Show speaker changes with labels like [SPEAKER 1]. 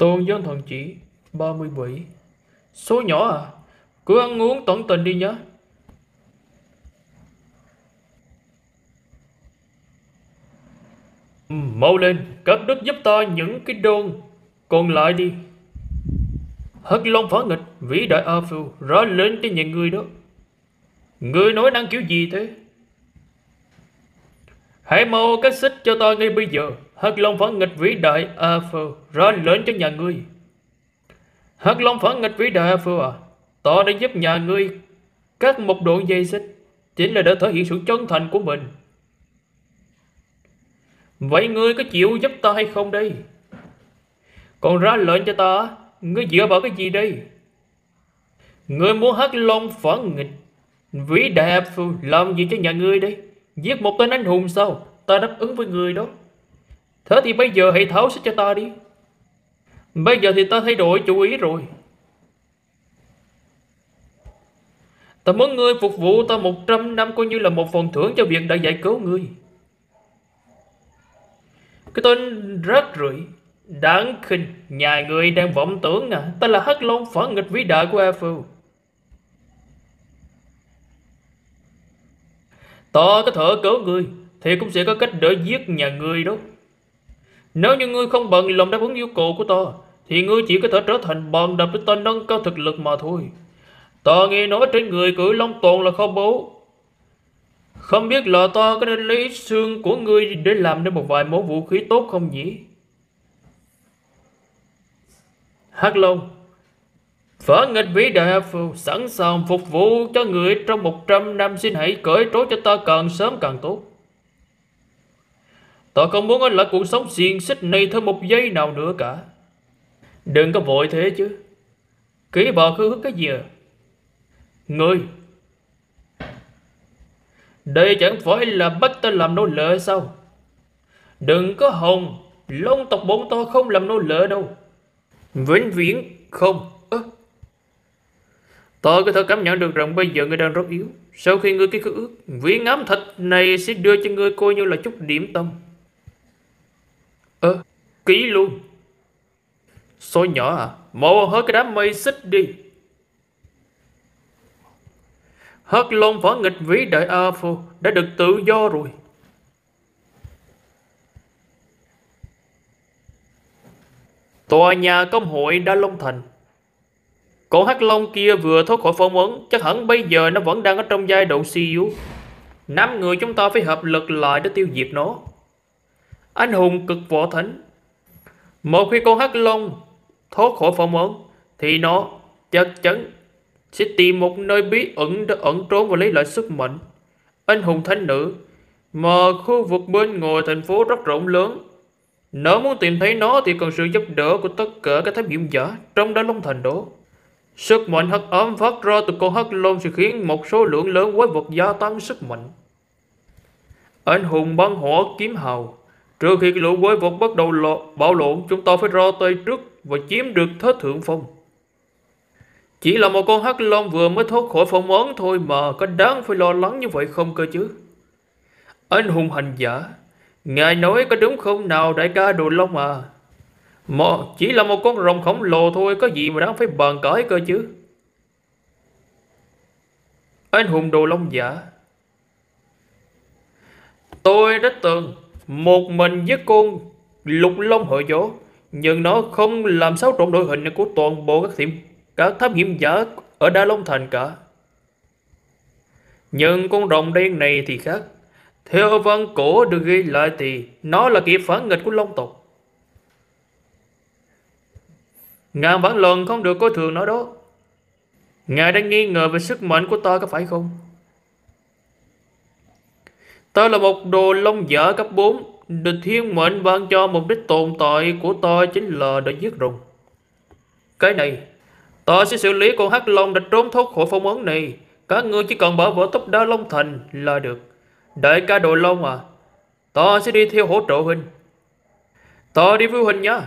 [SPEAKER 1] Tôn dân thần chỉ 37 Số nhỏ à? Cứ ăn uống tận tình đi nhé Mau lên, Các đức giúp ta những cái đôn. Còn lại đi. Hất Long phá nghịch, Vĩ đại A Phu, Ra lên cho nhà người đó. Người nói năng kiểu gì thế? Hãy mau cách xích cho ta ngay bây giờ. Hắc Long phản nghịch vĩ đại à, A Phơ Ra lệnh cho nhà ngươi. Hắc Long phản nghịch vĩ đại à, A Phơ à Ta đã giúp nhà ngươi Cắt một đoạn dây xích, Chính là để thể hiện sự chân thành của mình. Vậy ngươi có chịu giúp ta hay không đây? Còn ra lệnh cho ta, Ngươi dựa vào cái gì đây? Ngươi muốn Hắc Long phản nghịch Vĩ đại à, A Phơ Làm gì cho nhà ngươi đây? Giết một tên anh hùng sao? Ta đáp ứng với người đó. Thế thì bây giờ hãy tháo sách cho ta đi. Bây giờ thì ta thay đổi chủ ý rồi. Ta muốn ngươi phục vụ ta 100 năm coi như là một phần thưởng cho việc đã giải cứu ngươi. Cái tên rác rưởi, Đáng khinh, Nhà ngươi đang vọng tưởng à? Ta là Hắc Long phản nghịch vĩ đại của Apple Ta có thể cứu ngươi, Thì cũng sẽ có cách để giết nhà ngươi đó. Nếu như ngươi không bận lòng đáp ứng yêu cầu của ta, Thì ngươi chỉ có thể trở thành bọn đập để ta nâng cao thực lực mà thôi. Ta nghe nói trên người cử long toàn là kho báu. Không biết là ta có nên lấy xương của ngươi Để làm nên một vài món vũ khí tốt không nhỉ? Hắc Long Phở nghịch vĩ đại phù, sẵn sàng phục vụ cho người trong 100 năm, xin hãy cởi trói cho ta càng sớm càng tốt. Ta không muốn anh lại cuộc sống xiên xích này thêm một giây nào nữa cả. Đừng có vội thế chứ. Kỹ bà khứ hức cái gì à? Ngươi! Đây chẳng phải là bắt ta làm nô lệ sao? Đừng có hồng, long tộc bọn tôi không làm nô lệ đâu. Vĩnh viễn không. À. Tôi có thể cảm nhận được rằng bây giờ ngươi đang rất yếu. Sau khi ngươi ký ước, viên ám thạch này sẽ đưa cho ngươi coi như là chút điểm tâm. Ơ, à, kỹ luôn. Số nhỏ à, mau hết cái đám mây xích đi. Hất Long phản nghịch vĩ đại A Phu đã được tự do rồi. Tòa nhà công hội Đa Long Thành con hắc long kia vừa thoát khỏi phong ấn Chắc hẳn bây giờ nó vẫn đang ở trong giai đoạn suy yếu Năm người chúng ta phải hợp lực lại để tiêu diệt nó anh hùng cực võ thánh Một khi con hắc long thoát khỏi phong ấn, Thì nó chắc chắn sẽ tìm một nơi bí ẩn để ẩn trốn và lấy lại sức mạnh Anh hùng thánh nữ, Mà khu vực bên ngoài thành phố rất rộng lớn Nếu muốn tìm thấy nó thì cần sự giúp đỡ của tất cả các thám hiểm giả trong đá Long Thành đó. Sức mạnh hắc ám phát ra từ con hắc long sẽ khiến một số lượng lớn quái vật gia tăng sức mạnh. Anh hùng băng hỏa kiếm hào. Trước khi lũ quái vật bắt đầu lộ, bạo lộn, chúng ta phải ra tay trước và chiếm được thế thượng phong. Chỉ là một con hắc long vừa mới thoát khỏi phong ấn thôi mà có đáng phải lo lắng như vậy không cơ chứ? Anh hùng hành giả, ngài nói có đúng không nào đại ca đồ long à? Mà chỉ là một con rồng khổng lồ thôi Có gì mà đáng phải bàn cãi cơ chứ Anh hùng đồ long giả Tôi đã từng một mình với con Lục long hội gió Nhưng nó không làm xáo trộn đội hình Của toàn bộ các thiểm Các thám hiểm giả ở Đa Long Thành cả Nhưng con rồng đen này thì khác Theo văn cổ được ghi lại thì Nó là kịp phản nghịch của Long tộc Ngàn vạn lần không được coi thường nó đó. Ngài đang nghi ngờ về sức mạnh của ta có phải không? Tôi là một đồ long giả cấp 4 Được thiên mệnh ban cho mục đích tồn tại của tôi chính là để giết rồng. Cái này, tôi sẽ xử lý con hắc long đã trốn thoát khỏi phong ấn này. Các ngươi chỉ cần bảo vệ tốc đá long thành là được. Đại ca đồ long à tôi sẽ đi theo hỗ trợ huynh. Tôi đi với huynh nhá.